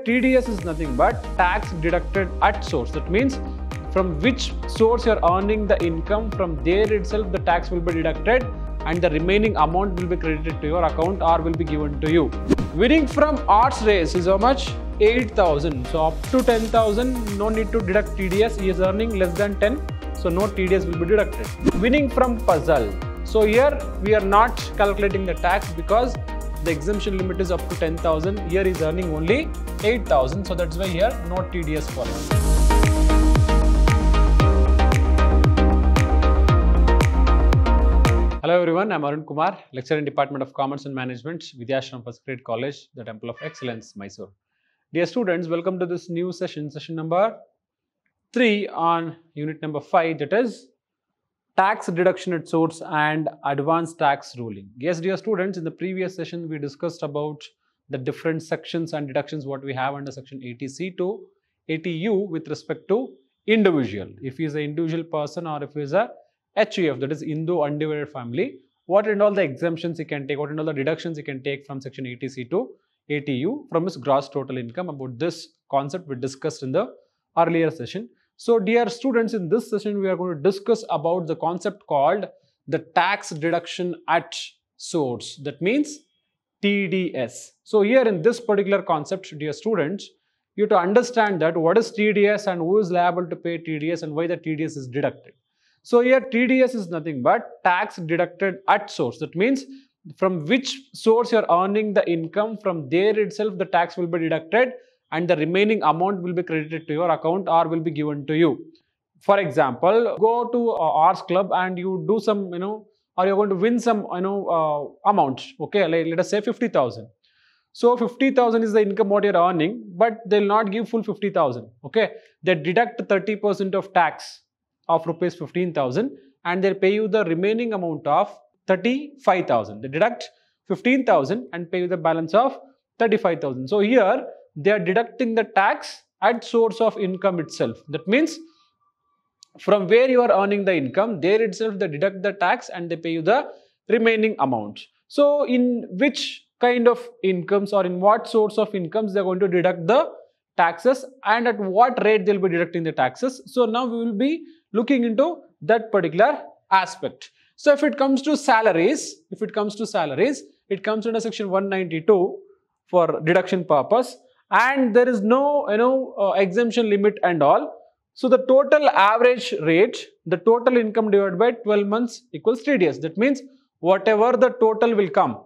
TDS is nothing but tax deducted at source. That means from which source you're earning the income, from there itself the tax will be deducted and the remaining amount will be credited to your account or will be given to you. Winning from horse race is how much? 8000. So up to 10,000, no need to deduct TDS. He is earning less than 10, so no TDS will be deducted. Winning from puzzle. So here we are not calculating the tax because the exemption limit is up to 10,000. Here is earning only 8,000. So that's why here no TDS for us. Hello everyone, I'm Arun Kumar, lecturer in Department of Commerce and Management, Vidhyaashram First Grade College, the Temple of Excellence, Mysore. Dear students, welcome to this new session, session number 3 on unit number 5 that is tax deduction at source and advanced tax ruling. Yes, dear students, in the previous session we discussed about the different sections and deductions what we have under section 80C to 80U with respect to individual. If he is an individual person or if he is a HUF, that is Hindu undivided family, what and all the exemptions he can take, what and all the deductions he can take from section 80C to 80U from his gross total income. About this concept we discussed in the earlier session. So dear students, in this session we are going to discuss about the concept called the tax deduction at source. That means TDS. So here in this particular concept, dear students, you have to understand that what is TDS and who is liable to pay TDS and why the TDS is deducted. So here TDS is nothing but tax deducted at source. That means from which source you are earning the income, from there itself the tax will be deducted and the remaining amount will be credited to your account or will be given to you. For example, go to a arts club and you do some, you know, or you're going to win some, you know, uh, amount. Okay, like, let us say 50,000. So 50,000 is the income what you're earning, but they'll not give full 50,000. Okay, they deduct 30% of tax of rupees 15,000 and they'll pay you the remaining amount of 35,000. They deduct 15,000 and pay you the balance of 35,000. So here they are deducting the tax at source of income itself. That means from where you are earning the income, there itself they deduct the tax and they pay you the remaining amount. So in which kind of incomes or in what source of incomes they are going to deduct the taxes and at what rate they'll be deducting the taxes. So now we will be looking into that particular aspect. So if it comes to salaries, if it comes to salaries, it comes under section 192 for deduction purpose and there is no you know uh, exemption limit and all. So the total average rate, the total income divided by 12 months equals TDS. That means whatever the total will come,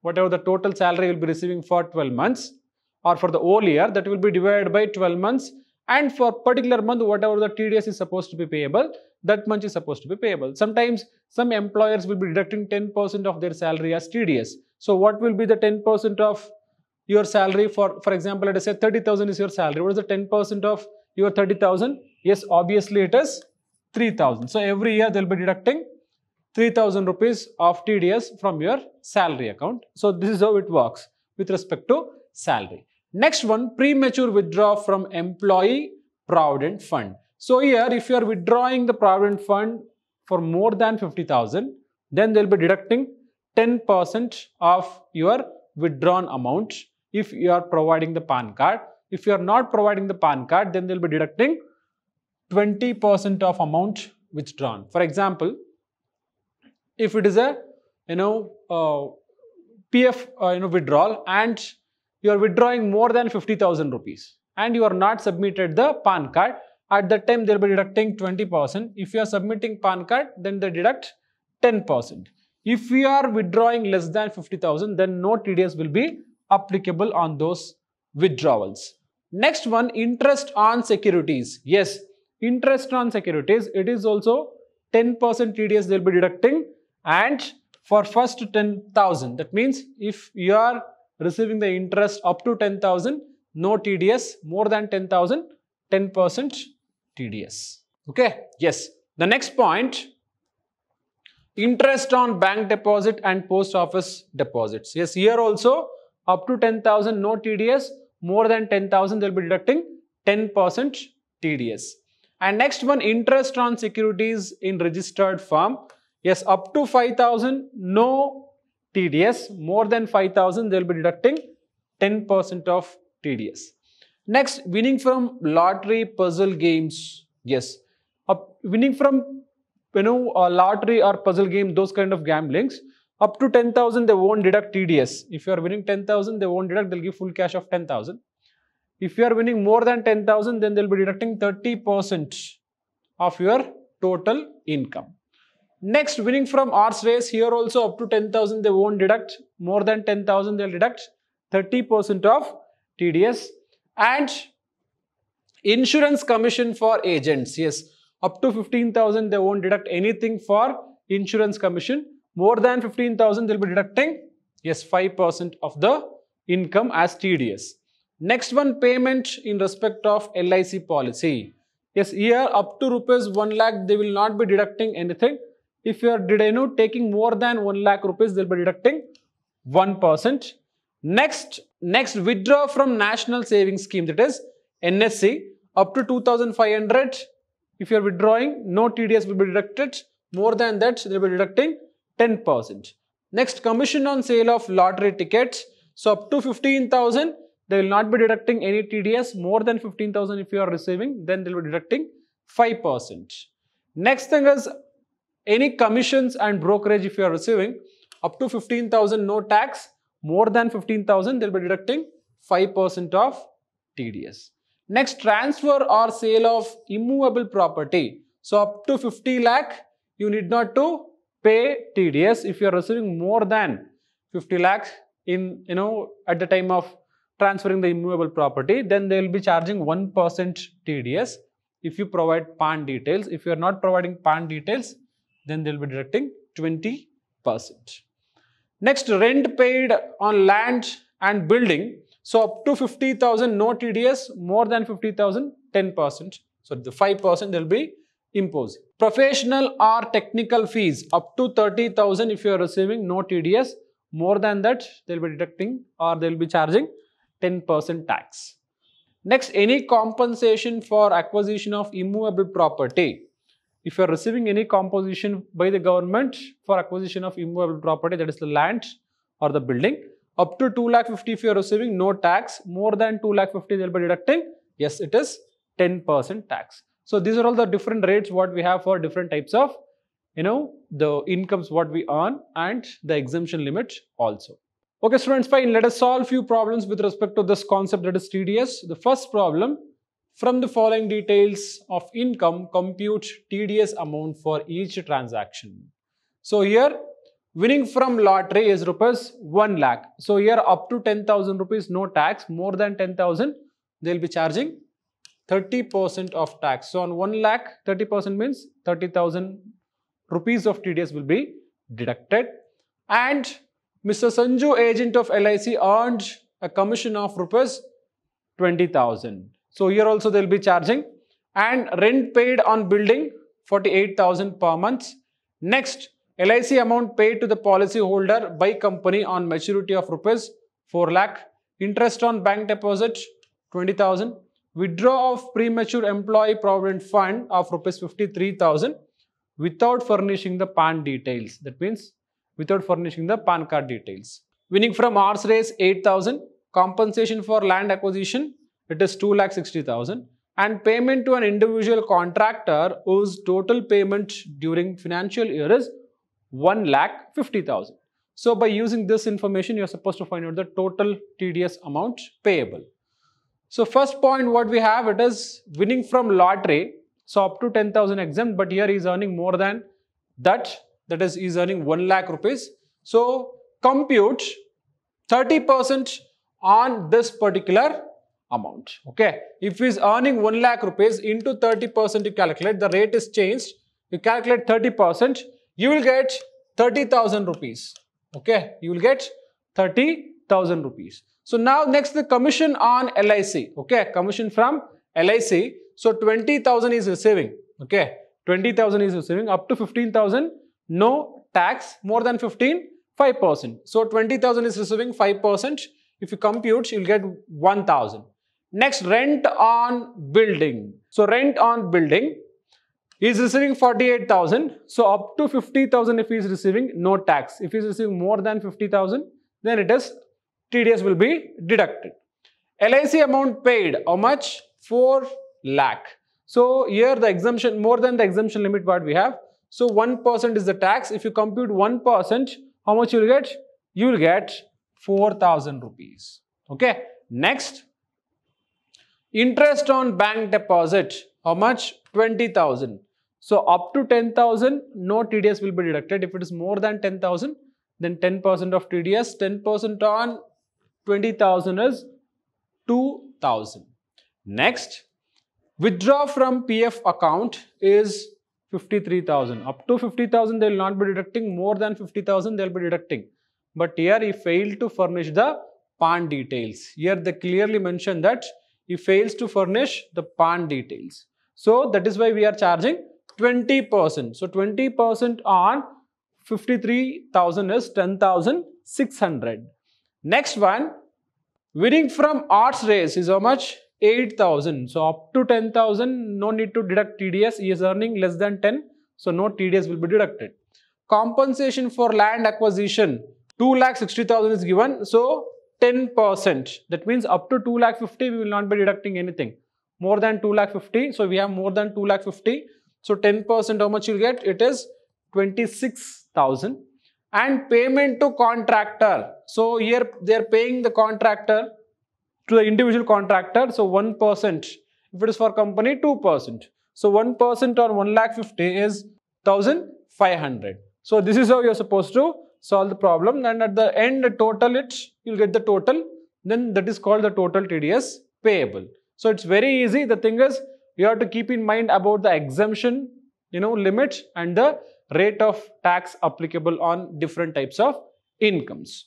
whatever the total salary will be receiving for 12 months or for the whole year that will be divided by 12 months and for particular month whatever the TDS is supposed to be payable that much is supposed to be payable. Sometimes some employers will be deducting 10% of their salary as TDS. So what will be the 10% of your salary for for example let us say 30,000 is your salary. What is the 10% of your 30,000? Yes obviously it is 3,000. So every year they will be deducting 3000 rupees of TDS from your salary account. So this is how it works with respect to salary. Next one, premature withdraw from employee provident fund. So here, if you are withdrawing the provident fund for more than 50,000, then they'll be deducting 10% of your withdrawn amount if you are providing the PAN card. If you are not providing the PAN card, then they'll be deducting 20% of amount withdrawn. For example, if it is a you know uh, PF uh, you know withdrawal and you are withdrawing more than 50,000 rupees and you are not submitted the PAN card, at that time they'll be deducting 20%. If you are submitting PAN card, then they deduct 10%. If you are withdrawing less than 50,000, then no TDS will be applicable on those withdrawals. Next one, interest on securities. Yes, interest on securities, it is also 10% TDS they'll be deducting and for first 10,000, that means if you are receiving the interest up to 10,000, no TDS, more than 10,000, 10% TDS. Okay, yes. The next point, interest on bank deposit and post office deposits. Yes, here also up to 10,000, no TDS, more than 10,000, they'll be deducting 10% TDS. And next one, interest on securities in registered firm. Yes, up to 5,000, no TDS. More than 5,000, they'll be deducting 10% of TDS. Next, winning from lottery puzzle games. Yes, uh, winning from you know a lottery or puzzle game, those kind of gamblings. Up to 10,000, they won't deduct TDS. If you are winning 10,000, they won't deduct, they'll give full cash of 10,000. If you are winning more than 10,000, then they'll be deducting 30% of your total income. Next, winning from horse race, here also up to 10,000, they won't deduct. More than 10,000, they'll deduct 30% of TDS. And insurance commission for agents, yes, up to 15,000, they won't deduct anything for insurance commission more than 15,000 they'll be deducting yes 5% of the income as TDS. Next one payment in respect of LIC policy. Yes here up to rupees 1 lakh they will not be deducting anything. If you are did you know, taking more than 1 lakh rupees they'll be deducting 1%. Next, next withdraw from National Savings Scheme that is NSC up to 2500 if you are withdrawing no TDS will be deducted more than that they will be deducting 10%. Next, commission on sale of lottery tickets. So, up to 15,000, they will not be deducting any TDS. More than 15,000 if you are receiving, then they will be deducting 5%. Next thing is, any commissions and brokerage if you are receiving, up to 15,000 no tax. More than 15,000, they will be deducting 5% of TDS. Next, transfer or sale of immovable property. So, up to 50 lakh, you need not to pay TDS if you are receiving more than 50 lakhs in, you know, at the time of transferring the immovable property, then they will be charging 1% TDS if you provide PAN details. If you are not providing PAN details, then they will be deducting 20%. Next, rent paid on land and building. So, up to 50,000 no TDS, more than 50,000 10%. So, the 5% they will be imposing. Professional or technical fees up to 30,000 if you are receiving no TDS. More than that, they'll be deducting or they'll be charging 10% tax. Next, any compensation for acquisition of immovable property. If you are receiving any compensation by the government for acquisition of immovable property, that is the land or the building, up to 2 lakh 50 if you are receiving no tax, more than 2 lakh 50 they'll be deducting, yes, it is 10% tax. So these are all the different rates what we have for different types of, you know, the incomes what we earn and the exemption limit also. Okay students, fine. Let us solve few problems with respect to this concept that is TDS. The first problem, from the following details of income, compute TDS amount for each transaction. So here, winning from lottery is rupees 1 lakh. So here up to 10,000 rupees, no tax. More than 10,000, they'll be charging 30% of tax. So on 1 lakh, 30% means 30,000 rupees of TDS will be deducted. And Mr. Sanju, agent of LIC, earned a commission of rupees 20,000. So here also they will be charging. And rent paid on building 48,000 per month. Next, LIC amount paid to the policy holder by company on maturity of rupees 4 lakh. Interest on bank deposit 20,000 withdraw of premature employee provident fund of rupees 53000 without furnishing the PAN details. That means without furnishing the PAN card details. Winning from horse race 8000 compensation for land acquisition it is 2,60,000 and payment to an individual contractor whose total payment during financial year is 1,50,000. So by using this information you are supposed to find out the total TDS amount payable. So first point what we have it is winning from lottery. So up to 10,000 exempt but here he is earning more than that that is he is earning 1 lakh rupees. So compute 30% on this particular amount. Okay. If he is earning 1 lakh rupees into 30% you calculate the rate is changed. You calculate 30% you will get 30,000 rupees. Okay. You will get 30,000 rupees. So now next the commission on LIC. Okay, commission from LIC. So 20,000 is receiving. Okay, 20,000 is receiving up to 15,000. No tax more than 15, 5%. So 20,000 is receiving 5%. If you compute, you'll get 1,000. Next, rent on building. So rent on building is receiving 48,000. So up to 50,000 if he is receiving no tax. If he is receiving more than 50,000, then it is TDS will be deducted. LIC amount paid, how much? 4 lakh. So here the exemption, more than the exemption limit what we have. So 1% is the tax. If you compute 1%, how much you will get? You will get 4,000 rupees. Okay. Next, interest on bank deposit. How much? 20,000. So up to 10,000, no TDS will be deducted. If it is more than 10,000, then 10% of TDS, 10% on 20,000 is 2,000. Next, withdraw from PF account is 53,000. Up to 50,000 they will not be deducting, more than 50,000 they will be deducting. But here he failed to furnish the PAN details. Here they clearly mention that he fails to furnish the PAN details. So that is why we are charging 20%. So 20% on 53,000 is 10,600. Next one, winning from horse race is how much? 8,000. So up to 10,000, no need to deduct TDS. He is earning less than 10. So no TDS will be deducted. Compensation for land acquisition, 2,60,000 is given. So 10%. That means up to 2,50,000 we will not be deducting anything. More than 2,50,000. So we have more than 2,50,000. So 10% how much you get? It is 26,000. And payment to contractor. So here they are paying the contractor to the individual contractor. So 1%. If it is for company, 2%. So 1% on 1 lakh 50 is 1500. So this is how you are supposed to solve the problem. And at the end, total it, you'll get the total. Then that is called the total TDS payable. So it's very easy. The thing is, you have to keep in mind about the exemption, you know, limit and the rate of tax applicable on different types of incomes.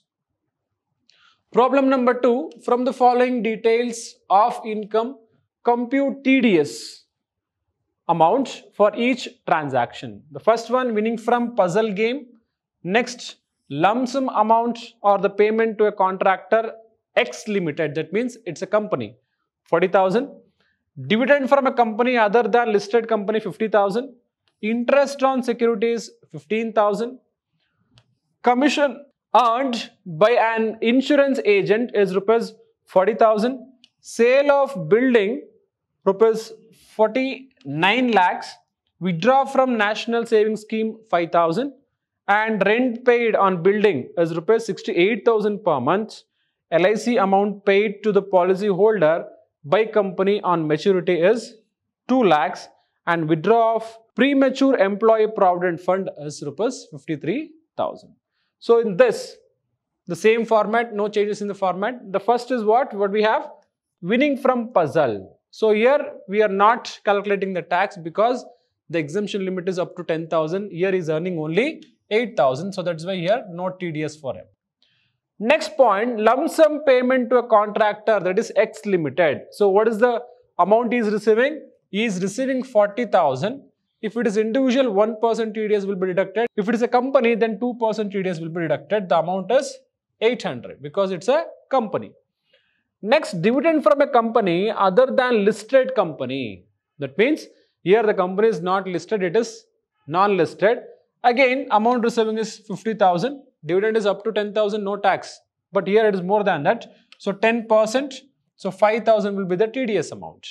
Problem number two, from the following details of income, compute TDS amount for each transaction. The first one winning from puzzle game. Next, lump sum amount or the payment to a contractor X limited. That means it's a company. 40,000. Dividend from a company other than listed company 50,000. Interest on securities 15,000. Commission earned by an insurance agent is rupees 40,000. Sale of building rupees 49 lakhs. Withdraw from National Savings Scheme 5,000 and rent paid on building is rupees 68,000 per month. LIC amount paid to the policy holder by company on maturity is 2 lakhs and withdraw of premature employee provident fund is rupees 53,000. So in this, the same format, no changes in the format. The first is what? What we have? Winning from puzzle. So here we are not calculating the tax because the exemption limit is up to 10,000. here Here is earning only 8,000. So that's why here no TDS for him. Next point, lump sum payment to a contractor that is X limited. So what is the amount he is receiving? He is receiving 40,000 if it is individual, 1% TDS will be deducted. If it is a company, then 2% TDS will be deducted. The amount is 800 because it's a company. Next, dividend from a company other than listed company. That means here the company is not listed, it is non-listed. Again, amount receiving is 50,000. Dividend is up to 10,000, no tax. But here it is more than that. So 10%. So 5,000 will be the TDS amount.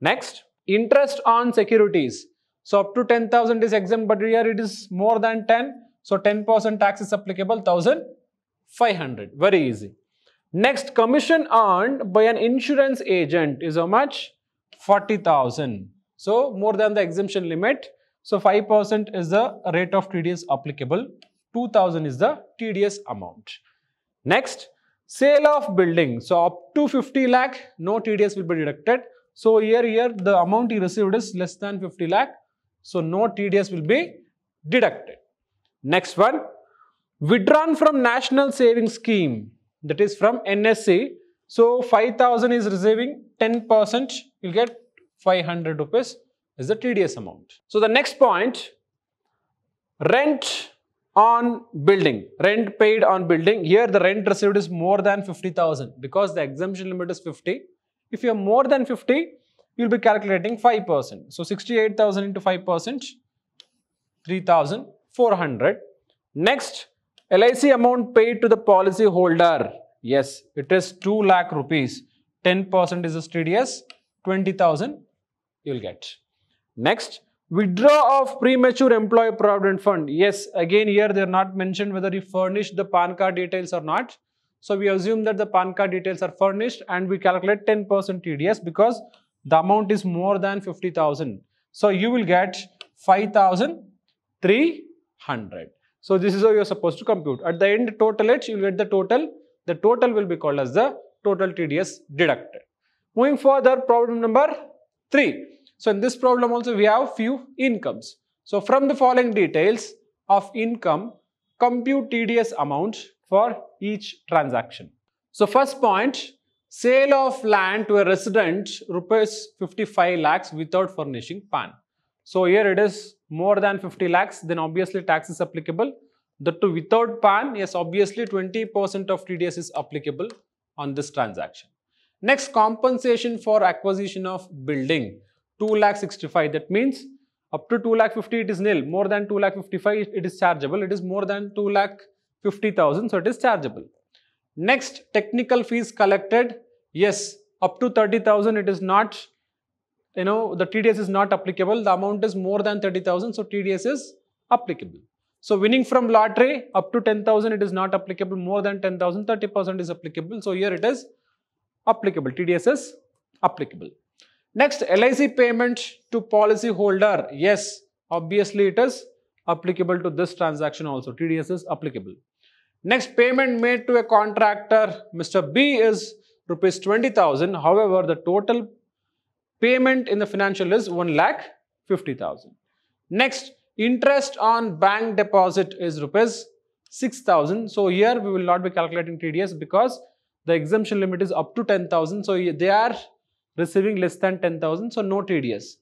Next, interest on securities. So up to 10,000 is exempt, but here it is more than 10. So 10% tax is applicable, 1,500. Very easy. Next, commission earned by an insurance agent is how much? 40,000. So more than the exemption limit. So 5% is the rate of TDS applicable. 2000 is the TDS amount. Next, sale of building. So up to 50 lakh, no TDS will be deducted. So here, here the amount he received is less than 50 lakh. So no TDS will be deducted. Next one, withdrawn from National Savings Scheme that is from NSC. So 5000 is receiving 10% you'll get 500 rupees is the TDS amount. So the next point, rent on building, rent paid on building. Here the rent received is more than 50,000 because the exemption limit is 50. If you have more than 50, you'll be calculating 5%. So 68,000 into 5%, 3,400. Next, LIC amount paid to the policy holder. Yes, it is 2 lakh rupees. 10% is this TDS, 20,000 you will get. Next, withdraw of premature employee provident fund. Yes, again here they are not mentioned whether you furnish the PAN card details or not. So we assume that the PAN card details are furnished and we calculate 10% TDS because the amount is more than 50,000. So you will get 5,300. So this is how you are supposed to compute. At the end total it, you will get the total. The total will be called as the total TDS deducted. Moving further, problem number 3. So in this problem also we have few incomes. So from the following details of income, compute TDS amount for each transaction. So first point, sale of land to a resident rupees 55 lakhs without furnishing PAN. So here it is more than 50 lakhs, then obviously tax is applicable. The two without PAN, yes, obviously 20% of TDS is applicable on this transaction. Next, compensation for acquisition of building, 2 lakh 65. That means up to 2 lakh 50 it is nil. More than 2 lakh 55 it is chargeable. It is more than 2 lakh 50,000 so it is chargeable. Next, technical fees collected. Yes, up to 30,000 it is not, you know, the TDS is not applicable. The amount is more than 30,000 so TDS is applicable. So winning from lottery up to 10,000 it is not applicable. More than 10,000 30% is applicable. So here it is applicable. TDS is applicable. Next, LIC payment to policy holder. Yes, obviously it is applicable to this transaction also. TDS is applicable. Next, payment made to a contractor, Mr. B is rupees 20,000. However, the total payment in the financial is 1 lakh 50,000. Next, interest on bank deposit is rupees 6,000. So here we will not be calculating TDS because the exemption limit is up to 10,000. So they are receiving less than 10,000. So no TDS.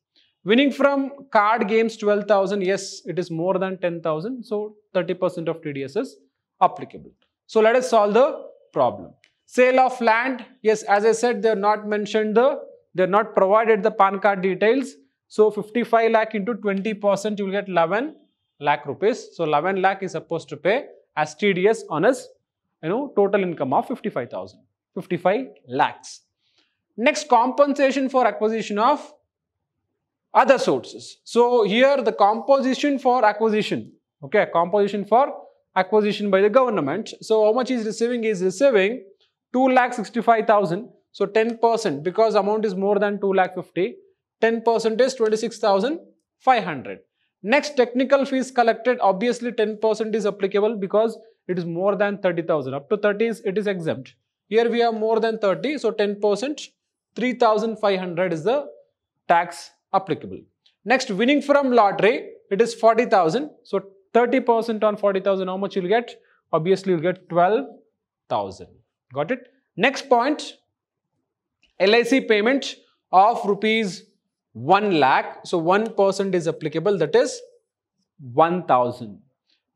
Winning from card games 12,000. Yes, it is more than 10,000. So 30% of TDS is applicable. So let us solve the problem. Sale of land. Yes, as I said, they are not mentioned the, they are not provided the PAN card details. So 55 lakh into 20% you will get 11 lakh rupees. So 11 lakh is supposed to pay as TDS on his you know, total income of 55,000, 55 lakhs. Next, compensation for acquisition of other sources. So here the composition for acquisition, okay, composition for acquisition by the government. So how much is receiving? Is receiving 2 lakh 65,000. So 10% because amount is more than 2 lakh 50. 10% is 26,500. Next technical fees collected obviously 10% is applicable because it is more than 30,000. Up to 30 is it is exempt. Here we have more than 30, so 10%, 3,500 is the tax applicable. Next, winning from lottery, it is 40,000. So 30% on 40,000, how much you'll get? Obviously, you'll get 12,000. Got it? Next point, LIC payment of rupees 1 lakh. So 1% is applicable, that is 1,000.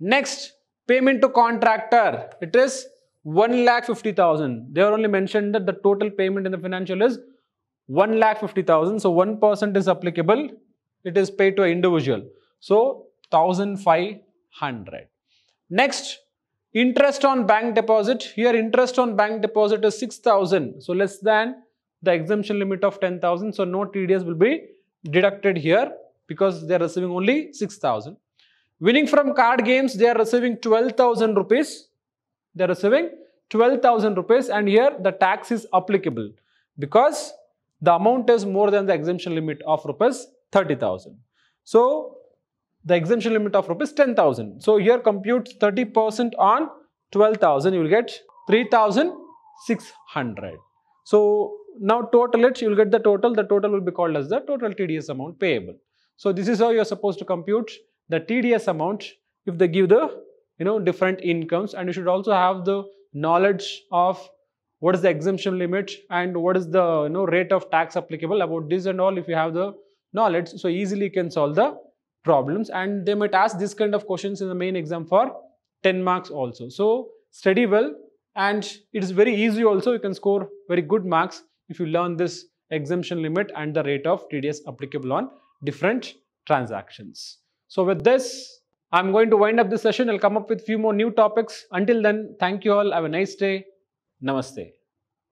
Next, Payment to contractor, it is 1 lakh 50,000. They are only mentioned that the total payment in the financial is 1 lakh 50,000. So 1% is applicable. It is paid to an individual. So 1500. Next, interest on bank deposit. Here interest on bank deposit is 6,000. So less than the exemption limit of 10,000. So no TDS will be deducted here because they are receiving only 6,000. Winning from card games, they are receiving 12,000 rupees. They are receiving 12,000 rupees and here the tax is applicable because the amount is more than the exemption limit of rupees 30,000. So, the exemption limit of rupees 10,000. So, here compute 30% on 12,000, you will get 3,600. So, now total it, you will get the total. The total will be called as the total TDS amount payable. So, this is how you are supposed to compute the TDS amount if they give the you know different incomes and you should also have the knowledge of what is the exemption limit and what is the you know rate of tax applicable about this and all if you have the knowledge so easily you can solve the problems and they might ask this kind of questions in the main exam for 10 marks also so study well and it is very easy also you can score very good marks if you learn this exemption limit and the rate of TDS applicable on different transactions. So with this, I'm going to wind up this session. I'll come up with few more new topics. Until then, thank you all. Have a nice day. Namaste.